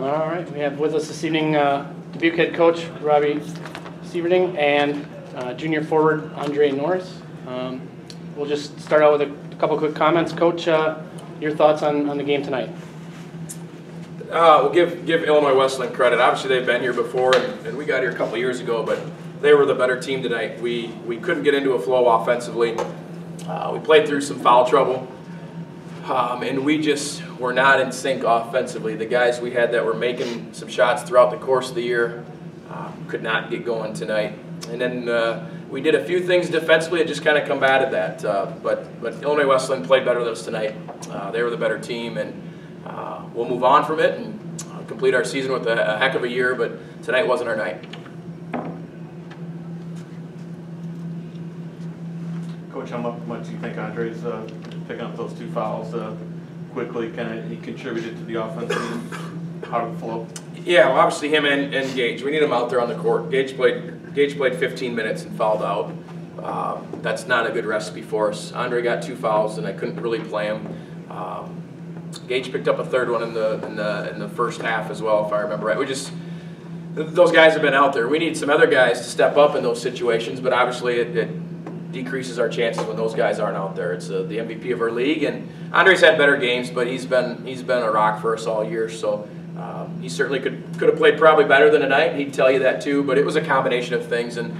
All right, we have with us this evening uh, Dubuque head coach Robbie Sieverding and uh, junior forward Andre Norris. Um, We'll just start out with a couple quick comments. Coach, uh, your thoughts on, on the game tonight? Uh, we'll give, give Illinois Wesleyan credit. Obviously, they've been here before, and, and we got here a couple years ago, but they were the better team tonight. We, we couldn't get into a flow offensively. Uh, we played through some foul trouble, um, and we just were not in sync offensively. The guys we had that were making some shots throughout the course of the year um, could not get going tonight. And then uh, we did a few things defensively that just kind of combated that. Uh, but, but Illinois Wesleyan played better than us tonight. Uh, they were the better team, and uh, we'll move on from it and uh, complete our season with a, a heck of a year. But tonight wasn't our night. Coach, how much do you think Andre's uh, picking up those two fouls uh, quickly? Kind of he contributed to the offense and how it flow? Yeah, well, obviously him and, and Gage. We need him out there on the court. Gage played Gage played 15 minutes and fouled out. Um, that's not a good recipe for us. Andre got two fouls and I couldn't really play him. Um, Gage picked up a third one in the in the in the first half as well, if I remember right. We just those guys have been out there. We need some other guys to step up in those situations, but obviously it, it decreases our chances when those guys aren't out there. It's uh, the MVP of our league, and Andre's had better games, but he's been he's been a rock for us all year. So um, he certainly could could have played probably better than tonight. He'd tell you that too. But it was a combination of things, and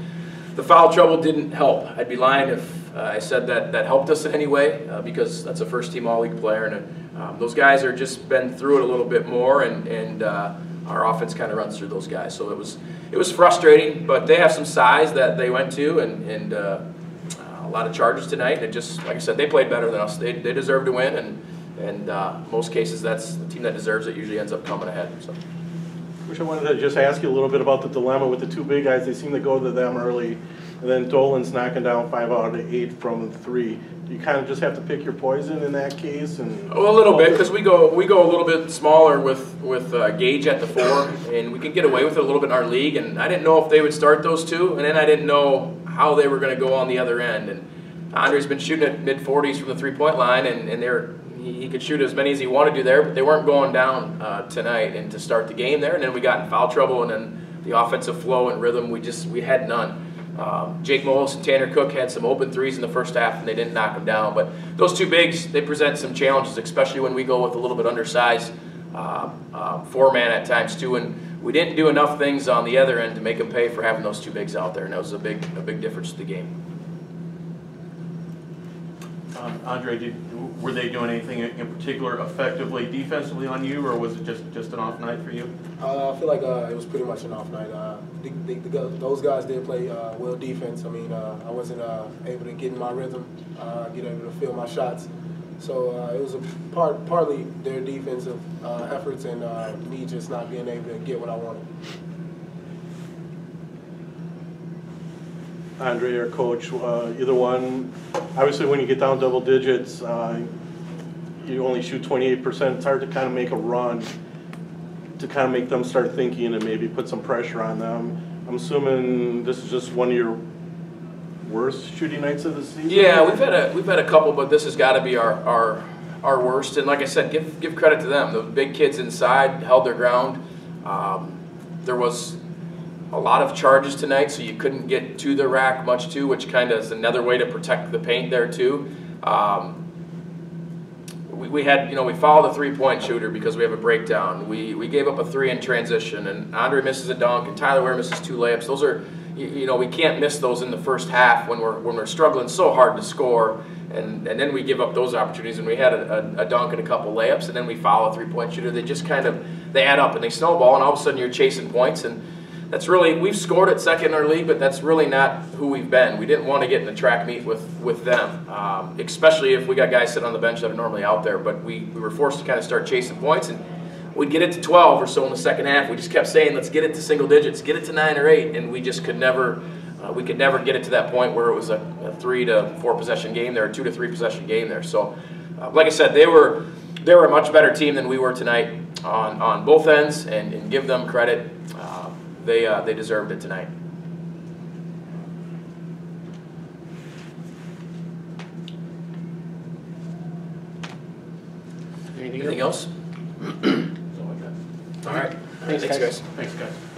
the foul trouble didn't help. I'd be lying if uh, I said that that helped us in any way, uh, because that's a first team all league player, and um, those guys are just been through it a little bit more, and and. Uh, our offense kind of runs through those guys, so it was it was frustrating. But they have some size that they went to, and and uh, lot of charges tonight. And it just, like I said, they played better than us. They, they deserve to win, and and uh, most cases, that's the team that deserves it usually ends up coming ahead. So. Which I wanted to just ask you a little bit about the dilemma with the two big guys. They seem to go to them early, and then Dolan's knocking down five out of eight from three. You kind of just have to pick your poison in that case, and Well, a little bit because we go we go a little bit smaller with with uh, Gage at the four, and we can get away with it a little bit in our league. And I didn't know if they would start those two, and then I didn't know how they were going to go on the other end. And Andre's been shooting at mid 40s from the three point line, and and they're he could shoot as many as he wanted to there, but they weren't going down uh, tonight and to start the game there. And then we got in foul trouble, and then the offensive flow and rhythm we just we had none. Um, Jake Molis and Tanner Cook had some open threes in the first half, and they didn't knock them down. But those two bigs, they present some challenges, especially when we go with a little bit undersized uh, uh, four man at times too. And we didn't do enough things on the other end to make them pay for having those two bigs out there, and that was a big a big difference to the game. Um, Andre, did, were they doing anything in particular effectively defensively on you, or was it just just an off night for you? Uh, I feel like uh, it was pretty much an off night. Uh, the, the, the, those guys did play uh, well defense. I mean, uh, I wasn't uh, able to get in my rhythm, uh, get able to feel my shots. So uh, it was a part, partly their defensive uh, efforts and uh, me just not being able to get what I wanted. Andre or Coach, uh, either one. Obviously, when you get down double digits, uh, you only shoot 28%. It's hard to kind of make a run to kind of make them start thinking and maybe put some pressure on them. I'm assuming this is just one of your worst shooting nights of the season. Yeah, we've had a we've had a couple, but this has got to be our, our our worst. And like I said, give give credit to them. The big kids inside held their ground. Um, there was a lot of charges tonight, so you couldn't get to the rack much too, which kind of is another way to protect the paint there too. Um, we, we had, you know, we followed a three-point shooter because we have a breakdown. We we gave up a three in transition, and Andre misses a dunk, and Tyler Ware misses two layups. Those are, you, you know, we can't miss those in the first half when we're when we're struggling so hard to score, and and then we give up those opportunities. And we had a, a, a dunk and a couple layups, and then we foul a three-point shooter. They just kind of they add up and they snowball, and all of a sudden you're chasing points and that's really we've scored at second in our league, but that's really not who we've been. We didn't want to get in the track meet with with them, um, especially if we got guys sitting on the bench that are normally out there. But we, we were forced to kind of start chasing points, and we'd get it to 12 or so in the second half. We just kept saying, "Let's get it to single digits, get it to nine or eight, and we just could never. Uh, we could never get it to that point where it was a, a three to four possession game there, a two to three possession game there. So, uh, like I said, they were they were a much better team than we were tonight on, on both ends, and, and give them credit. Uh, they uh, they deserved it tonight. Anything Anything else? else? All right, Thanks, thanks, guys. guys. Thanks, guys.